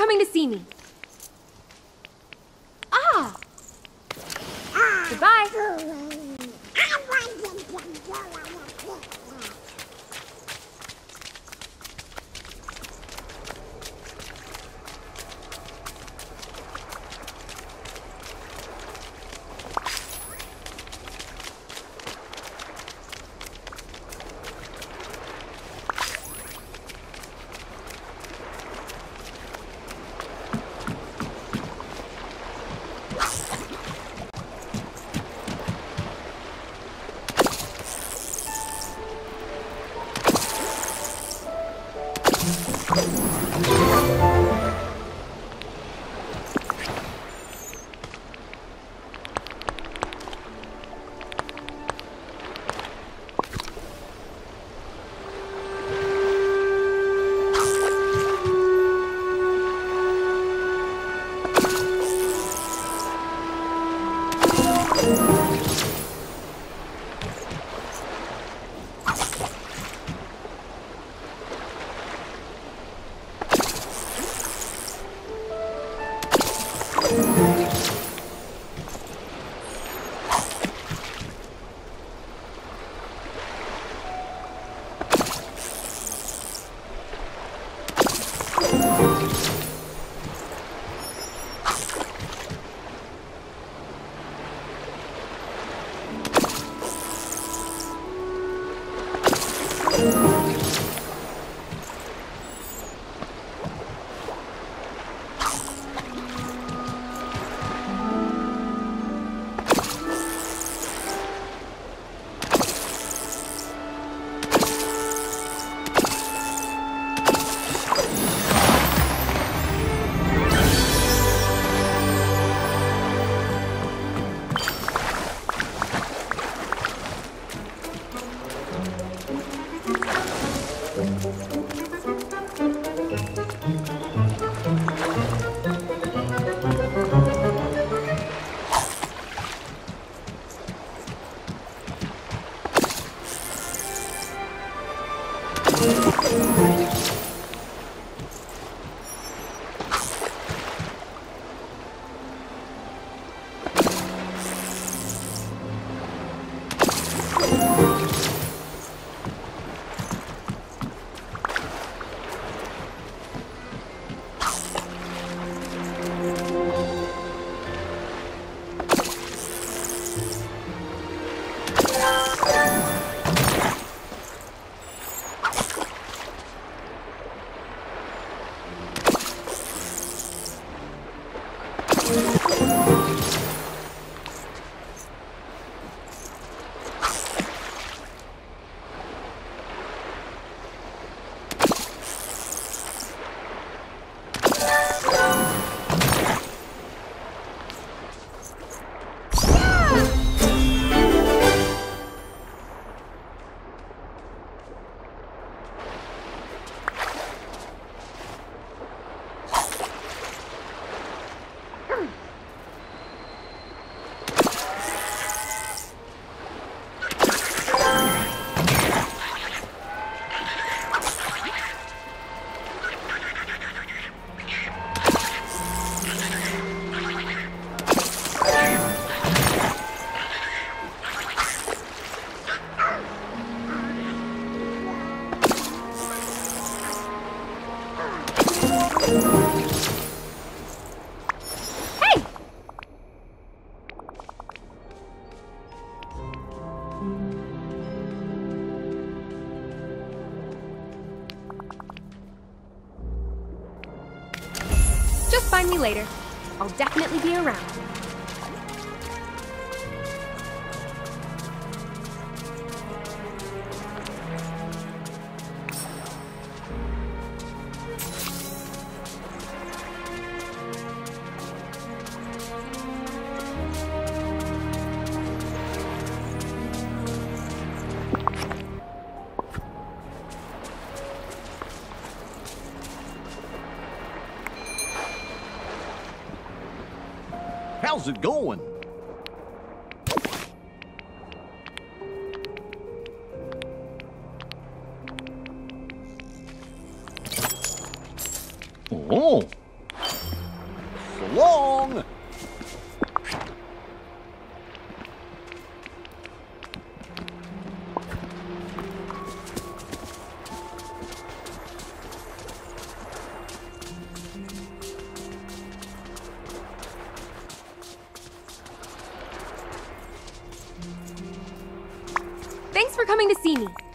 coming to see me. Hey! How's it going? For coming to see me.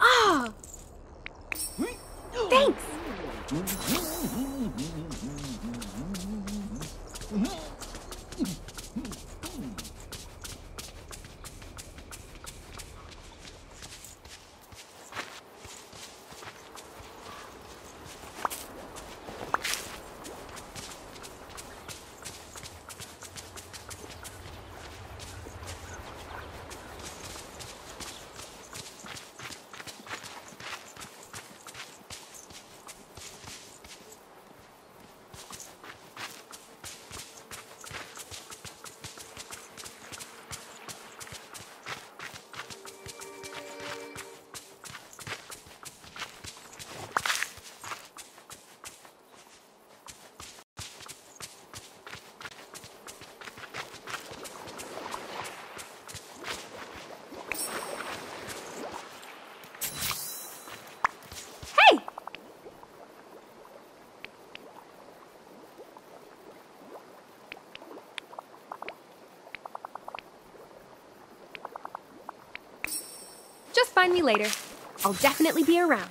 Ah! Thanks! Hey! Just find me later. I'll definitely be around.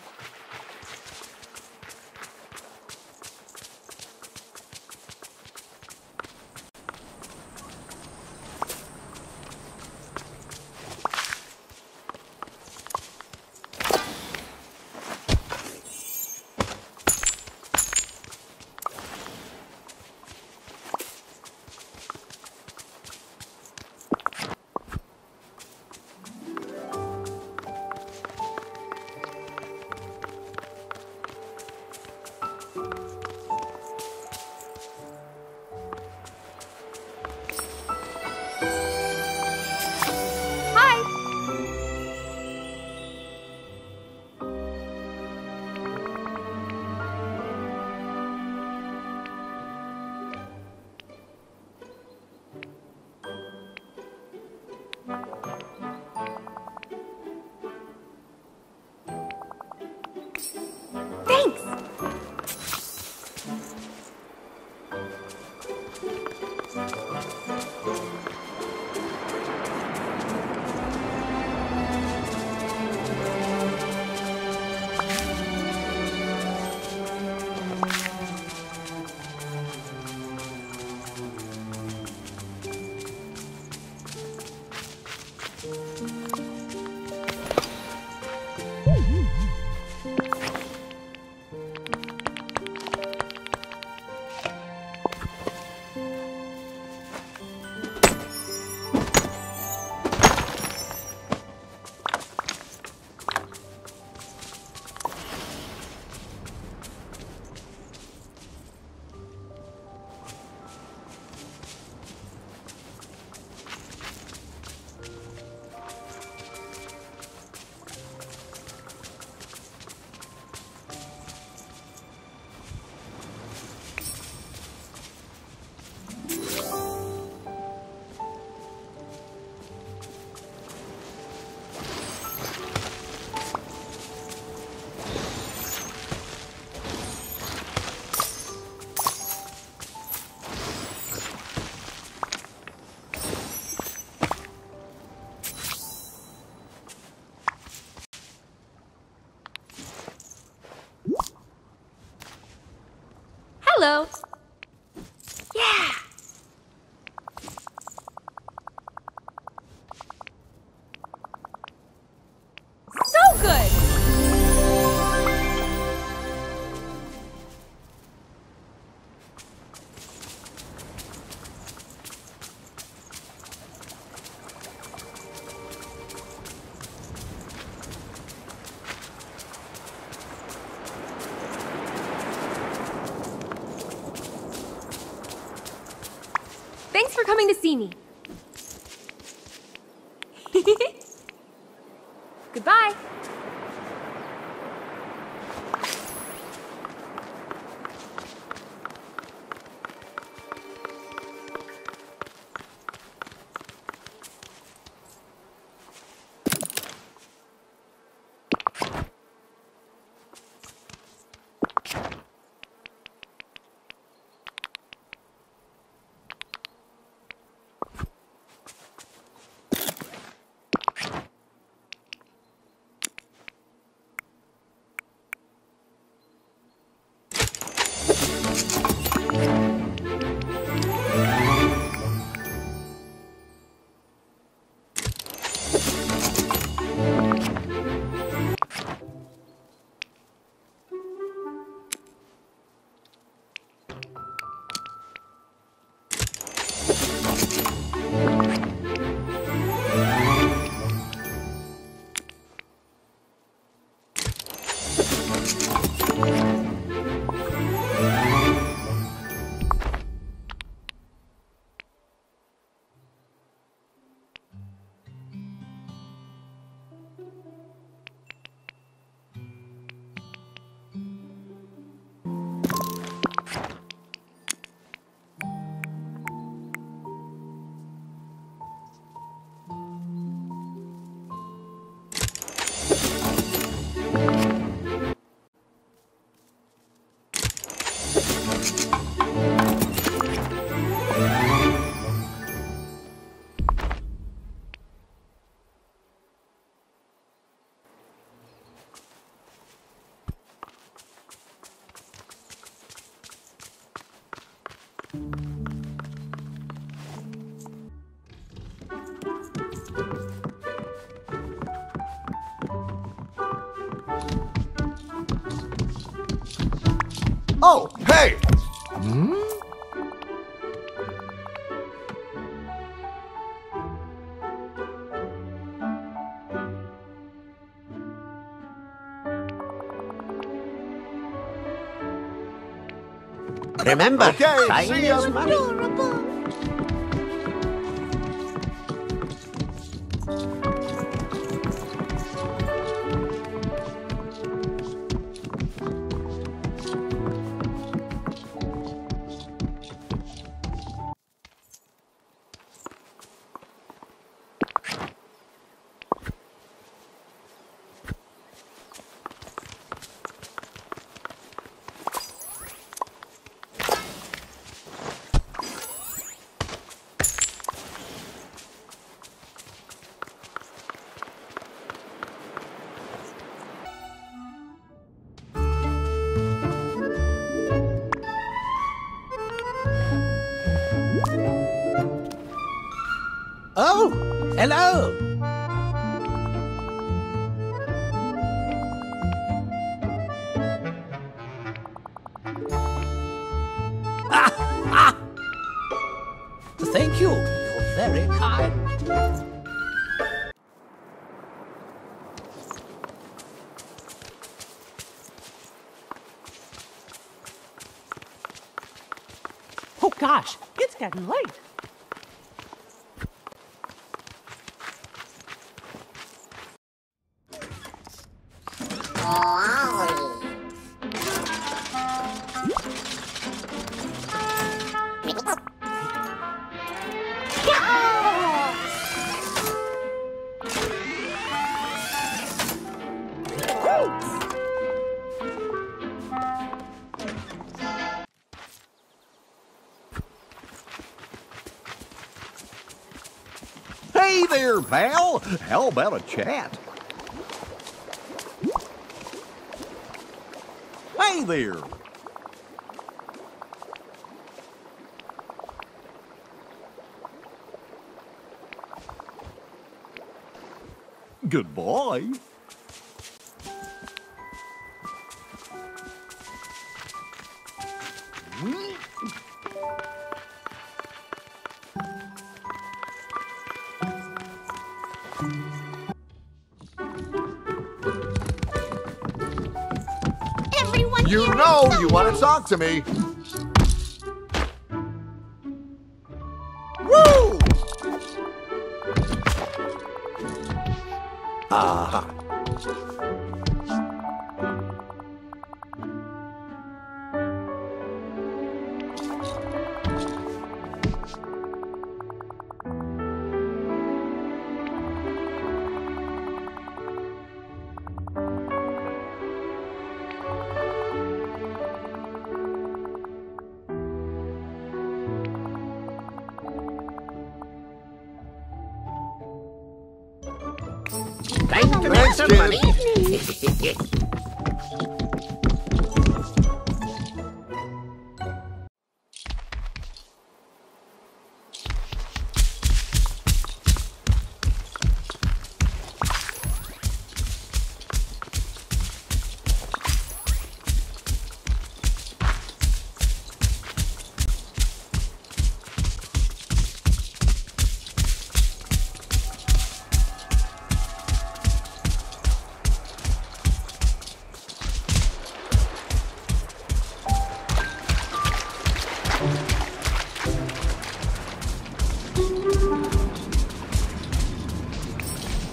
Oh, hey! Hmm? Remember, Okay, time is money. Oh, hello. Ah, ah. Thank you. You're very kind. Oh gosh, it's getting late. Hey there, pal! How about a chat? Hey there! Goodbye. talk to me. Woo! Aha. Uh -huh.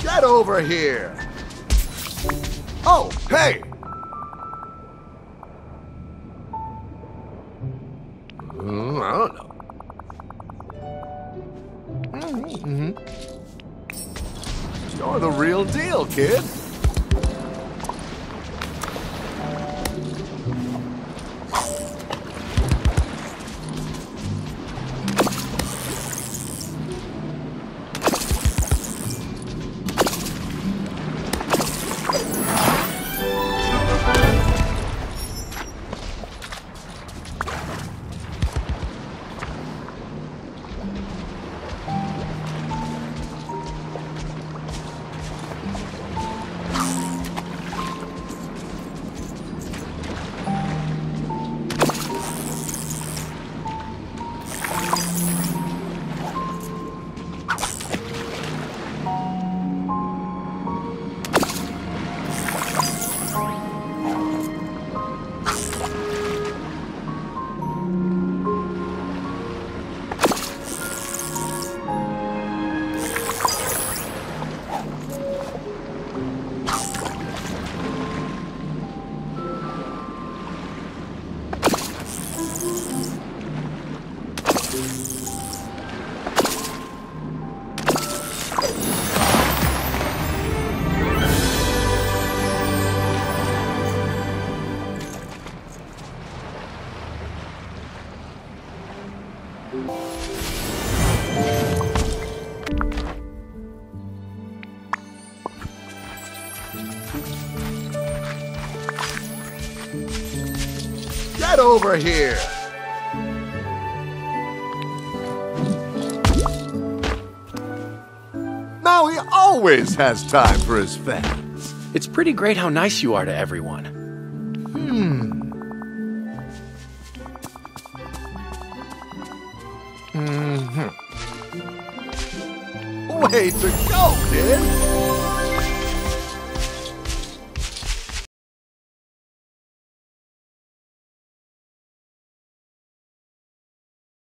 Get over here! Oh, hey! Hmm, I don't know. You're the real deal, kid. Get over here! Now he always has time for his fans. It's pretty great how nice you are to everyone. Hmm Way to go, kid!